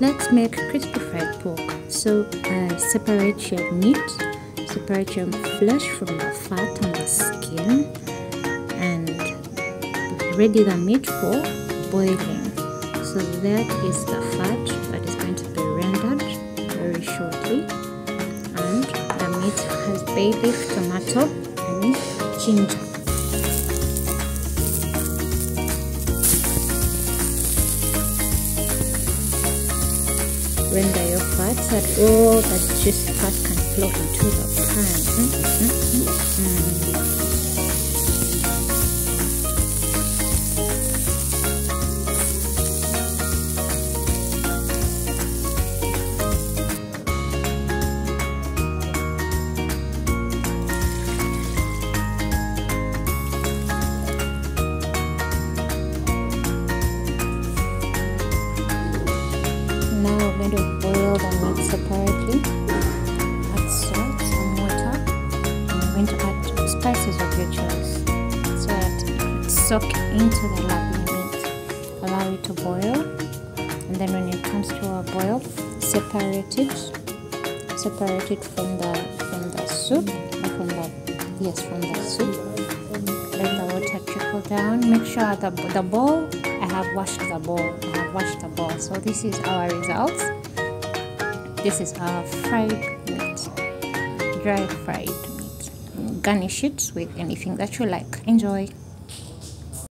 let's make crispy fried pork. So uh, separate your meat separate your flesh from the fat and the skin and ready the meat for boiling. So that is the fat that is going to be rendered very shortly. And the meat has bay leaf tomato and ginger render your fat that all that juicy fat can flow into the pan. Mm -hmm. Now we're going to boil the meat separately. Add salt, some water, and we're going to add spices of your choice so that it soak into the lovely meat. Allow it to boil, and then when it comes to a boil, separate it. Separate it from the from the soup, from the yes from the soup. Let the water trickle down. Make sure the the bowl. Have washed the bowl. I have washed the bowl. So this is our results. This is our fried meat, dry fried meat. Garnish it with anything that you like. Enjoy.